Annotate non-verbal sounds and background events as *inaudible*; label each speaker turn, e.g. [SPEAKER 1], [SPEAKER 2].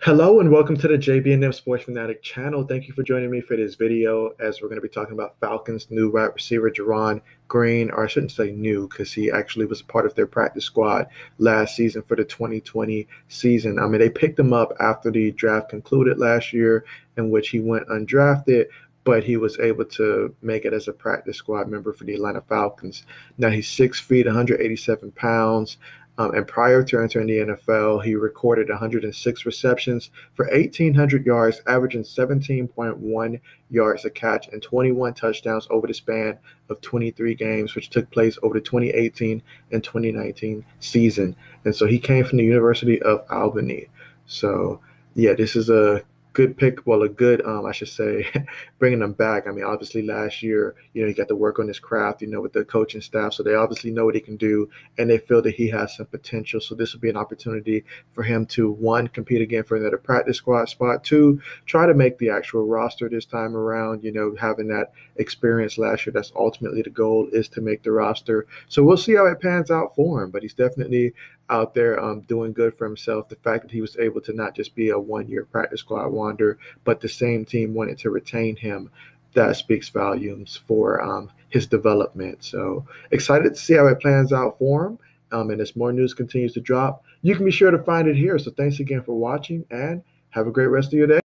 [SPEAKER 1] Hello and welcome to the JB&M Sports Fanatic channel. Thank you for joining me for this video as we're going to be talking about Falcons' new wide receiver, Juwan Green, or I shouldn't say new because he actually was a part of their practice squad last season for the 2020 season. I mean, they picked him up after the draft concluded last year in which he went undrafted, but he was able to make it as a practice squad member for the Atlanta Falcons. Now he's six feet, 187 pounds. Um, and prior to entering the NFL, he recorded 106 receptions for 1,800 yards, averaging 17.1 yards a catch and 21 touchdowns over the span of 23 games, which took place over the 2018 and 2019 season. And so he came from the University of Albany. So, yeah, this is a good pick. Well, a good, um, I should say, *laughs* bringing them back. I mean, obviously last year, you know, he got to work on his craft, you know, with the coaching staff. So they obviously know what he can do, and they feel that he has some potential. So this will be an opportunity for him to one compete again for another practice squad spot. Two, try to make the actual roster this time around. You know, having that experience last year, that's ultimately the goal is to make the roster. So we'll see how it pans out for him. But he's definitely out there um, doing good for himself. The fact that he was able to not just be a one year practice squad wonder, but the same team wanted to retain him, that speaks volumes for um, his development. So excited to see how it plans out for him. Um, and as more news continues to drop, you can be sure to find it here. So thanks again for watching and have a great rest of your day.